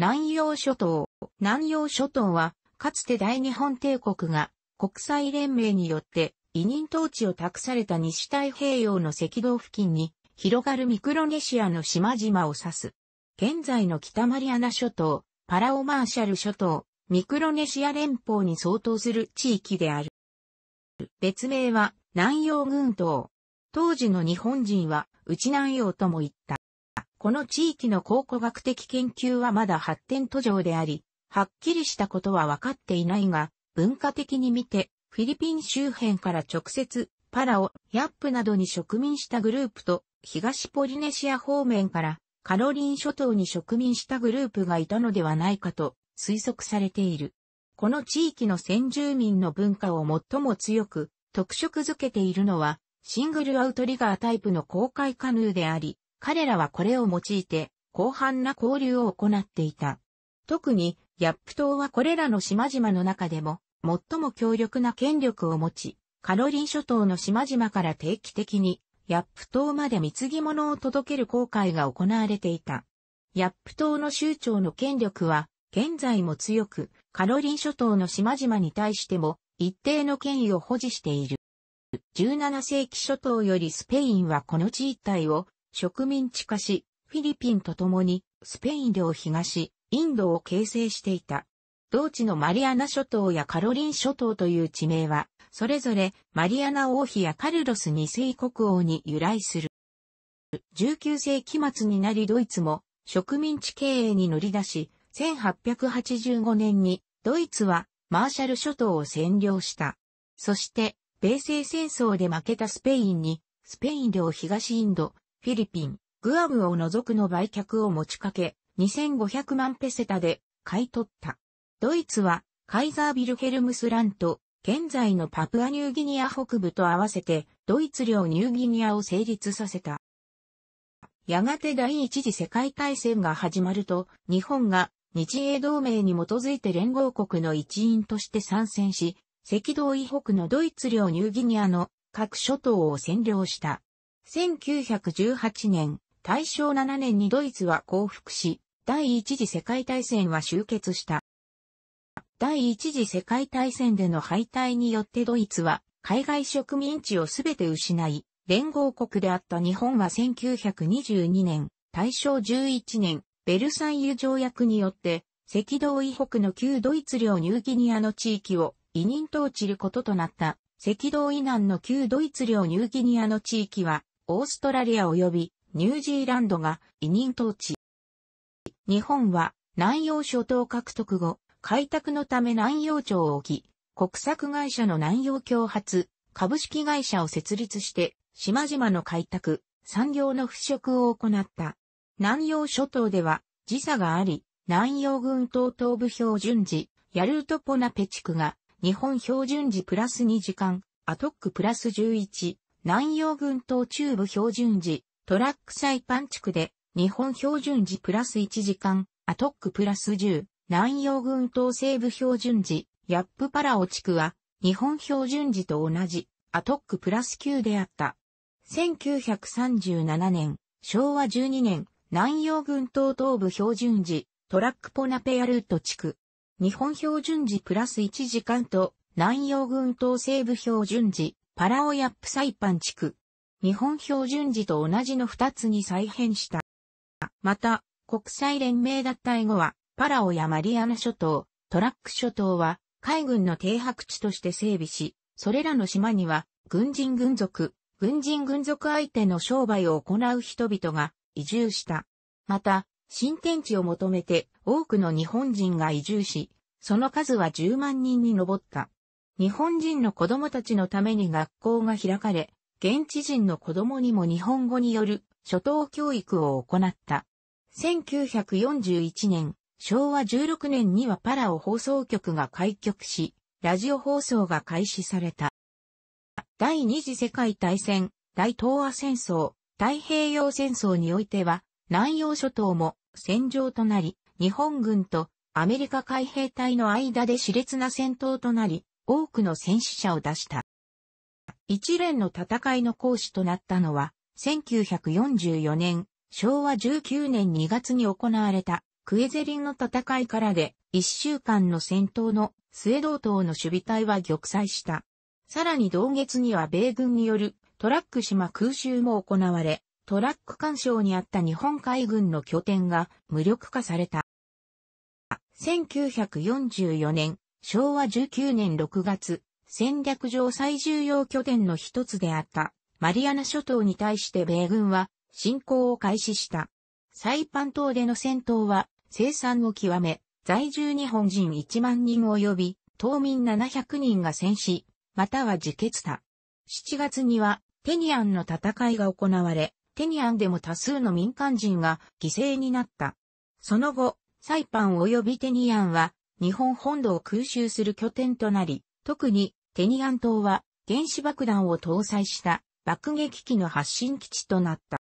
南洋諸島。南洋諸島は、かつて大日本帝国が国際連盟によって委任統治を託された西太平洋の赤道付近に広がるミクロネシアの島々を指す。現在の北マリアナ諸島、パラオマーシャル諸島、ミクロネシア連邦に相当する地域である。別名は南洋群島。当時の日本人は内南洋とも言った。この地域の考古学的研究はまだ発展途上であり、はっきりしたことは分かっていないが、文化的に見て、フィリピン周辺から直接、パラオ、ヤップなどに植民したグループと、東ポリネシア方面から、カロリン諸島に植民したグループがいたのではないかと推測されている。この地域の先住民の文化を最も強く特色づけているのは、シングルアウトリガータイプの公開カヌーであり、彼らはこれを用いて、広範な交流を行っていた。特に、ヤップ島はこれらの島々の中でも、最も強力な権力を持ち、カロリン諸島の島々から定期的に、ヤップ島まで貢ぎ物を届ける航海が行われていた。ヤップ島の州長の権力は、現在も強く、カロリン諸島の島々に対しても、一定の権威を保持している。17世紀諸島よりスペインはこの地一帯を植民地化し、フィリピンと共にスペイン領東、インドを形成していた。同地のマリアナ諸島やカロリン諸島という地名は、それぞれマリアナ王妃やカルロス二世国王に由来する。19世紀末になりドイツも植民地経営に乗り出し、1885年にドイツはマーシャル諸島を占領した。そして、米西戦争で負けたスペインに、スペイン領東インド、フィリピン、グアムを除くの売却を持ちかけ、2500万ペセタで買い取った。ドイツはカイザービルヘルムスラント、現在のパプアニューギニア北部と合わせてドイツ領ニューギニアを成立させた。やがて第一次世界大戦が始まると、日本が日英同盟に基づいて連合国の一員として参戦し、赤道以北のドイツ領ニューギニアの各諸島を占領した。1918年、大正7年にドイツは降伏し、第一次世界大戦は終結した。第一次世界大戦での敗退によってドイツは海外植民地をすべて失い、連合国であった日本は1922年、大正11年、ベルサイユ条約によって、赤道以北の旧ドイツ領ニューギニアの地域を委任統治ることとなった赤道以南の旧ドイツ領ニューギニアの地域はオーストラリア及びニュージーランドが委任統治。日本は南洋諸島獲得後、開拓のため南洋町を置き、国策会社の南洋共発株式会社を設立して、島々の開拓、産業の腐食を行った。南洋諸島では時差があり、南洋群島東部標準時、ヤルートポナペ地区が日本標準時プラス2時間、アトックプラス11、南洋群島中部標準時、トラックサイパン地区で、日本標準時プラス1時間、アトックプラス10、南洋群島西部標準時、ヤップパラオ地区は、日本標準時と同じ、アトックプラス9であった。1937年、昭和12年、南洋群島東部標準時、トラックポナペアルート地区。日本標準時プラス1時間と、南洋群島西部標準時、パラオヤップサイパン地区。日本標準時と同じの二つに再編した。また、国際連盟脱退後は、パラオやマリアナ諸島、トラック諸島は、海軍の停泊地として整備し、それらの島には、軍人軍属、軍人軍属相手の商売を行う人々が移住した。また、新天地を求めて多くの日本人が移住し、その数は10万人に上った。日本人の子供たちのために学校が開かれ、現地人の子供にも日本語による初等教育を行った。1941年、昭和16年にはパラオ放送局が開局し、ラジオ放送が開始された。第二次世界大戦、大東亜戦争、太平洋戦争においては、南洋諸島も戦場となり、日本軍とアメリカ海兵隊の間で熾烈な戦闘となり、多くの戦死者を出した。一連の戦いの講師となったのは、1944年、昭和19年2月に行われた、クエゼリンの戦いからで一週間の戦闘の末道島の守備隊は玉砕した。さらに同月には米軍によるトラック島空襲も行われ、トラック干渉にあった日本海軍の拠点が無力化された。1944年、昭和19年6月、戦略上最重要拠点の一つであったマリアナ諸島に対して米軍は侵攻を開始した。サイパン島での戦闘は生産を極め、在住日本人1万人及び、島民700人が戦死、または自決た。7月にはテニアンの戦いが行われ、テニアンでも多数の民間人が犠牲になった。その後、サイパン及びテニアンは日本本土を空襲する拠点となり、特にテニアン島は原子爆弾を搭載した爆撃機の発進基地となった。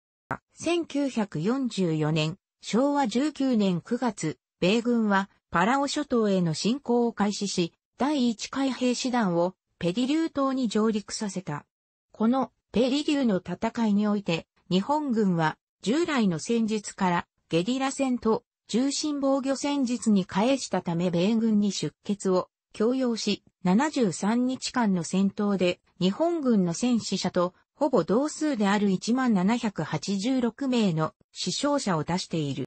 1944年、昭和19年9月、米軍はパラオ諸島への侵攻を開始し、第一海兵師団をペディリュー島に上陸させた。このペリリューの戦いにおいて、日本軍は従来の戦術からゲリラ戦と重心防御戦術に返したため米軍に出血を強要し、73日間の戦闘で日本軍の戦死者とほぼ同数である1786名の死傷者を出している。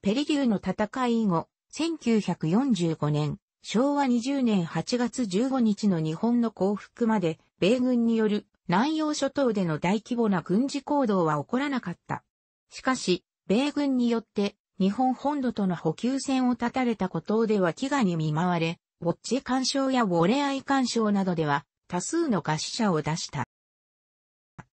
ペリリューの戦い以後、1945年、昭和20年8月15日の日本の降伏まで、米軍による南洋諸島での大規模な軍事行動は起こらなかった。しかし、米軍によって日本本土との補給線を断たれたことでは飢餓に見舞われ、ウォッチ干渉やウォレアイ干渉などでは多数の餓死者を出した。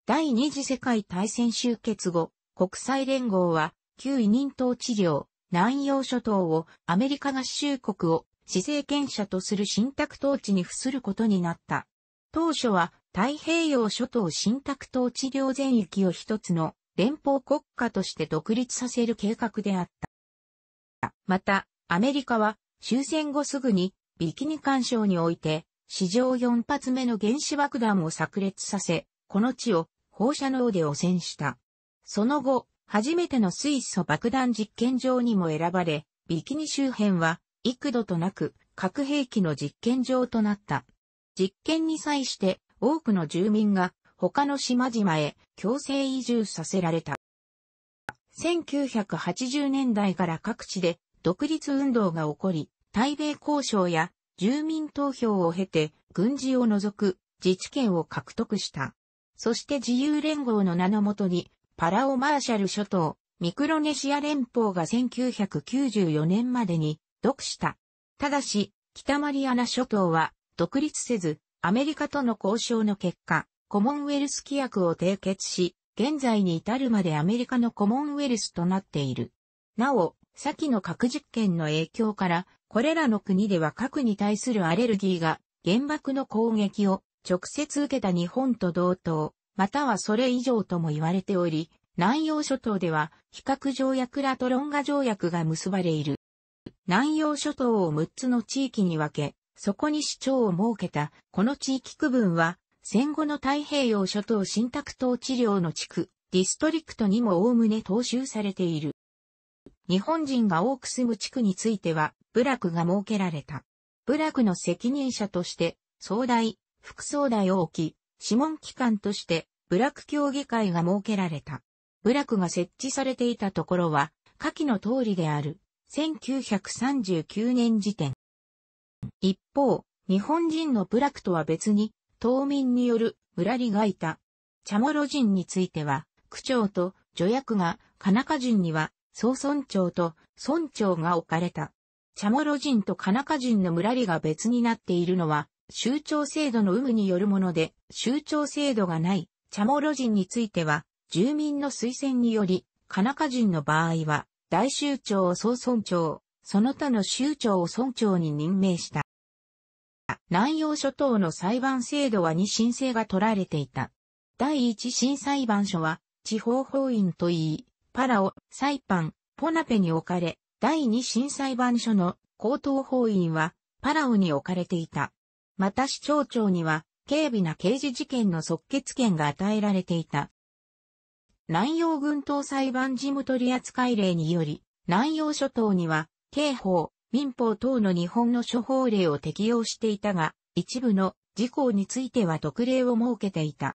第二次世界大戦終結後、国際連合は旧委任統治領、南洋諸島をアメリカ合衆国を施政権者とする信託統治に付することになった。当初は太平洋諸島信託統治領全域を一つの連邦国家として独立させる計画であった。また、アメリカは終戦後すぐにビキニ干渉において史上4発目の原子爆弾を炸裂させ、この地を放射能で汚染した。その後、初めての水素爆弾実験場にも選ばれ、ビキニ周辺は幾度となく核兵器の実験場となった。実験に際して多くの住民が他の島々へ強制移住させられた。1980年代から各地で独立運動が起こり、対米交渉や住民投票を経て軍事を除く自治権を獲得した。そして自由連合の名のもとにパラオマーシャル諸島、ミクロネシア連邦が1994年までに独した。ただし、北マリアナ諸島は独立せず、アメリカとの交渉の結果、コモンウェルス規約を締結し、現在に至るまでアメリカのコモンウェルスとなっている。なお、先の核実験の影響から、これらの国では核に対するアレルギーが原爆の攻撃を直接受けた日本と同等、またはそれ以上とも言われており、南洋諸島では比較条約ラトロンガ条約が結ばれいる。南洋諸島を6つの地域に分け、そこに市長を設けた、この地域区分は、戦後の太平洋諸島信託統治領の地区、ディストリクトにも概ね踏襲されている。日本人が多く住む地区については、部落が設けられた。部落の責任者として、総大、副総大を置き、諮問機関として、部落協議会が設けられた。部落が設置されていたところは、下記の通りである。1939年時点。一方、日本人の部落とは別に、島民による村里がいた。チャモロ人については、区長と助役が、カナカ人には、総村長と村長が置かれた。チャモロ人とカナカ人の村里が別になっているのは、州長制度の有無によるもので、州長制度がない、チャモロ人については、住民の推薦により、カナカ人の場合は、大州長を総村長、その他の州長を村長に任命した。南洋諸島の裁判制度は2申請が取られていた。第一審裁判所は地方法院といい、パラオ、サイパン、ポナペに置かれ、第二審裁判所の高等法院はパラオに置かれていた。また市長長には軽微な刑事事件の即決権が与えられていた。南洋軍島裁判事務取扱令により、南洋諸島には、刑法、民法等の日本の処方令を適用していたが、一部の事項については特例を設けていた。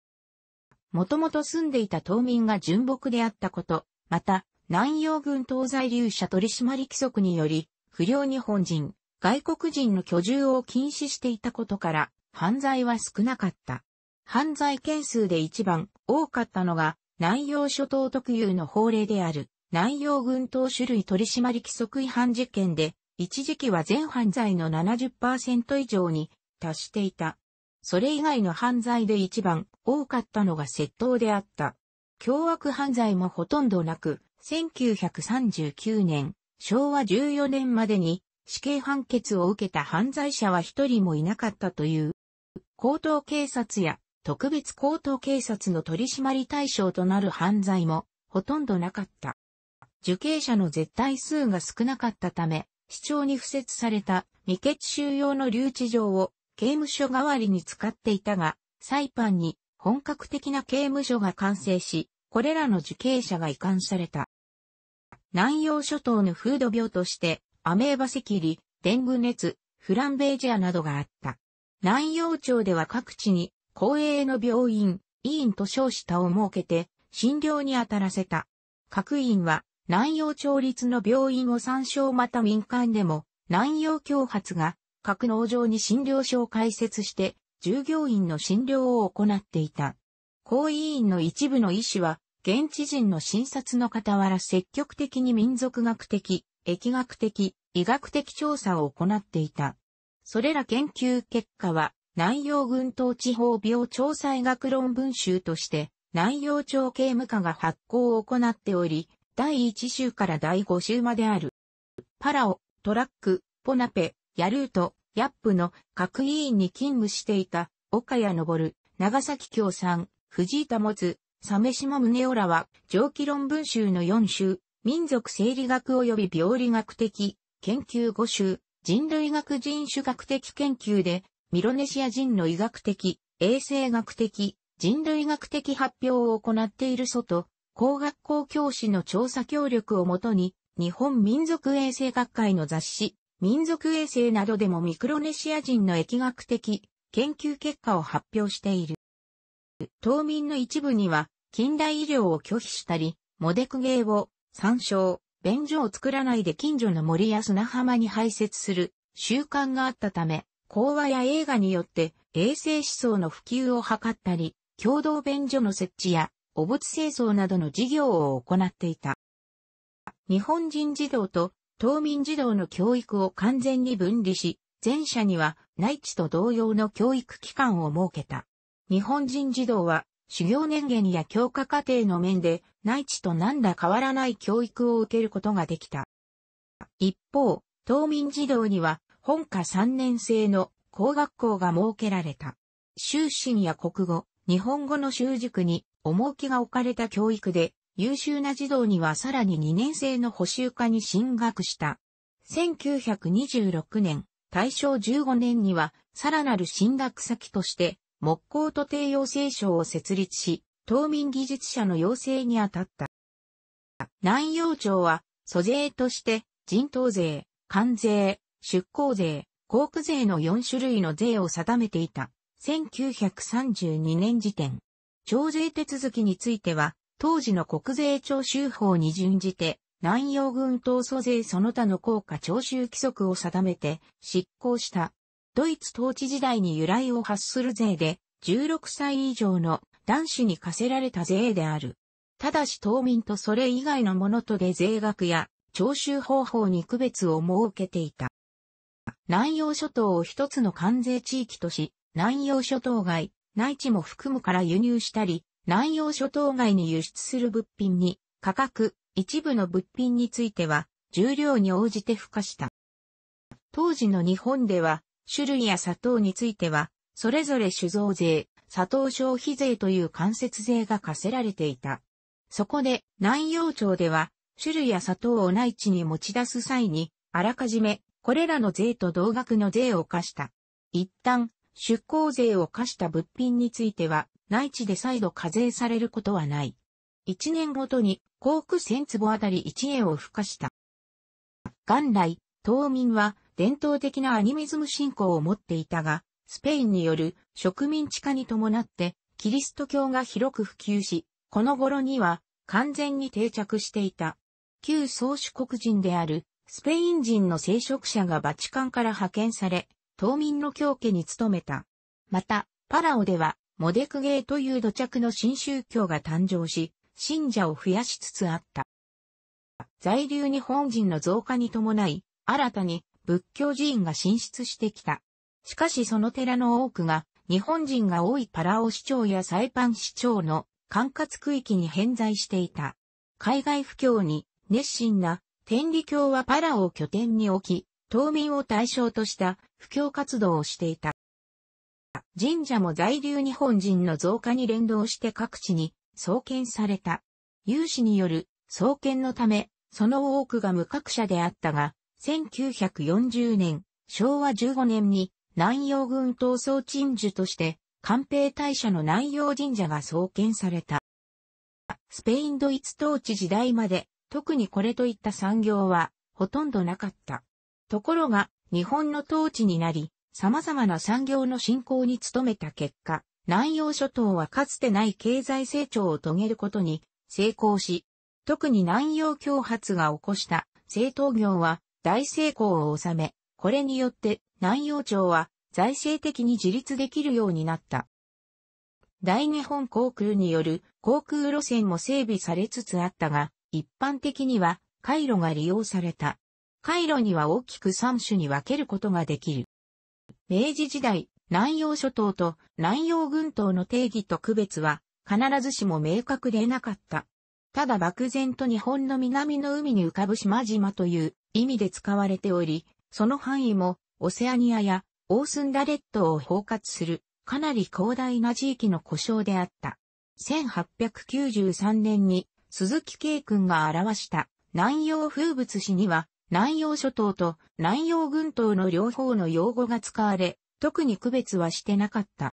もともと住んでいた島民が純木であったこと、また、南洋軍東在留者取締規則により、不良日本人、外国人の居住を禁止していたことから、犯罪は少なかった。犯罪件数で一番多かったのが、南洋諸島特有の法令である、南洋軍島種類取締規則違反事件で、一時期は全犯罪の70%以上に達していた。それ以外の犯罪で一番多かったのが窃盗であった。凶悪犯罪もほとんどなく、1939年、昭和14年までに死刑判決を受けた犯罪者は一人もいなかったという。高等警察や特別高等警察の取締り対象となる犯罪もほとんどなかった。受刑者の絶対数が少なかったため、市長に付設された未決収容の留置場を刑務所代わりに使っていたが、サイパンに本格的な刑務所が完成し、これらの受刑者が移管された。南洋諸島の風土病として、アメーバ赤痢、デング熱、フランベージアなどがあった。南洋町では各地に公営の病院、医院と称したを設けて、診療に当たらせた。各院は南洋町立の病院を参照また民間でも南洋共発が各農場に診療所を開設して従業員の診療を行っていた。公委員の一部の医師は現地人の診察の傍ら積極的に民族学的、疫学的、医学的調査を行っていた。それら研究結果は、南洋群島地方病調査医学論文集として、南洋町刑務課が発行を行っており、第1週から第5週まである。パラオ、トラック、ポナペ、ヤルート、ヤップの各委員に勤務していた、岡谷昇、長崎京さん、藤井保つ、鮫島宗夫らは、上記論文集の4集、民族生理学及び病理学的研究5集、人類学人種学的研究で、ミロネシア人の医学的、衛生学的、人類学的発表を行っている外、工学校教師の調査協力をもとに、日本民族衛生学会の雑誌、民族衛生などでもミクロネシア人の疫学的研究結果を発表している。島民の一部には、近代医療を拒否したり、モデク芸を参照、便所を作らないで近所の森や砂浜に排泄する習慣があったため、講話や映画によって衛生思想の普及を図ったり、共同便所の設置や汚物清掃などの事業を行っていた。日本人児童と島民児童の教育を完全に分離し、前者には内地と同様の教育機関を設けた。日本人児童は修行年限や教科課程の面で内地と何ら変わらない教育を受けることができた。一方、島民児童には本科3年生の工学校が設けられた。修身や国語、日本語の習熟に重きが置かれた教育で、優秀な児童にはさらに2年生の補修科に進学した。1926年、大正15年には、さらなる進学先として、木工と帝陽聖省を設立し、島民技術者の養成に当たった。南洋町は、租税として、人頭税、関税、出向税、航空税の4種類の税を定めていた。1932年時点。徴税手続きについては、当時の国税徴収法に準じて、南洋軍島租税その他の効果徴収規則を定めて執行した。ドイツ統治時代に由来を発する税で、16歳以上の男子に課せられた税である。ただし島民とそれ以外のものとで税額や徴収方法に区別を設けていた。南洋諸島を一つの関税地域とし、南洋諸島外、内地も含むから輸入したり、南洋諸島外に輸出する物品に、価格、一部の物品については、重量に応じて付加した。当時の日本では、種類や砂糖については、それぞれ酒造税、砂糖消費税という間接税が課せられていた。そこで南洋町では、種類や砂糖を内地に持ち出す際に、あらかじめ、これらの税と同額の税を課した。一旦、出向税を課した物品については、内地で再度課税されることはない。一年ごとに、航空1000坪あたり1円を付加した。元来、島民は伝統的なアニミズム信仰を持っていたが、スペインによる植民地化に伴ってキリスト教が広く普及し、この頃には完全に定着していた。旧宗主国人であるスペイン人の聖職者がバチカンから派遣され、島民の教家に務めた。また、パラオでは、モデクゲーという土着の新宗教が誕生し、信者を増やしつつあった。在留日本人の増加に伴い、新たに仏教寺院が進出してきた。しかしその寺の多くが、日本人が多いパラオ市長やサイパン市長の管轄区域に偏在していた。海外布教に熱心な天理教はパラオを拠点に置き、島民を対象とした布教活動をしていた。神社も在留日本人の増加に連動して各地に創建された。有志による創建のため、その多くが無格者であったが、1940年、昭和15年に南洋軍闘争鎮守として、官兵大社の南洋神社が創建された。スペインドイツ統治時代まで、特にこれといった産業は、ほとんどなかった。ところが、日本の統治になり、様々な産業の振興に努めた結果、南洋諸島はかつてない経済成長を遂げることに成功し、特に南洋共発が起こした製陶業は大成功を収め、これによって南洋町は財政的に自立できるようになった。大日本航空による航空路線も整備されつつあったが、一般的には回路が利用された。回路には大きく3種に分けることができる。明治時代、南洋諸島と南洋群島の定義と区別は必ずしも明確でなかった。ただ漠然と日本の南の海に浮かぶ島々という意味で使われており、その範囲もオセアニアやオースンダ列島を包括するかなり広大な地域の故障であった。1893年に鈴木慶君が表した南洋風物詩には南洋諸島と南洋群島の両方の用語が使われ、特に区別はしてなかった。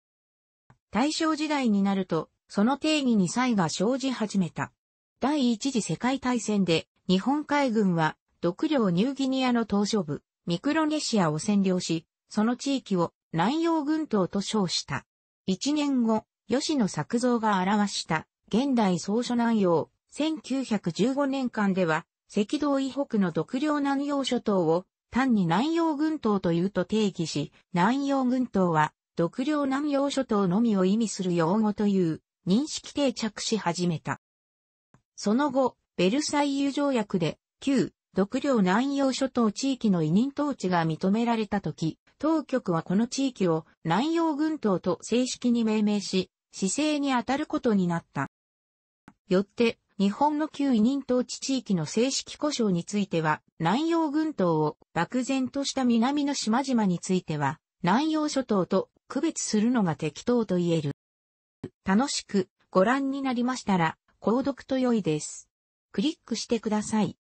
大正時代になると、その定義に差異が生じ始めた。第一次世界大戦で日本海軍は独領ニューギニアの島嶼部、ミクロネシアを占領し、その地域を南洋群島と称した。一年後、吉野作造が表した現代総書南洋1915年間では赤道以北の独領南洋諸島を単に南洋群島というと定義し、南洋群島は独領南洋諸島のみを意味する用語という認識定着し始めた。その後、ベルサイユ条約で旧独領南洋諸島地域の委任統治が認められたとき、当局はこの地域を南洋群島と正式に命名し、市政に当たることになった。よって、日本の旧委任統治地域の正式故障については、南洋群島を漠然とした南の島々については、南洋諸島と区別するのが適当と言える。楽しくご覧になりましたら、購読と良いです。クリックしてください。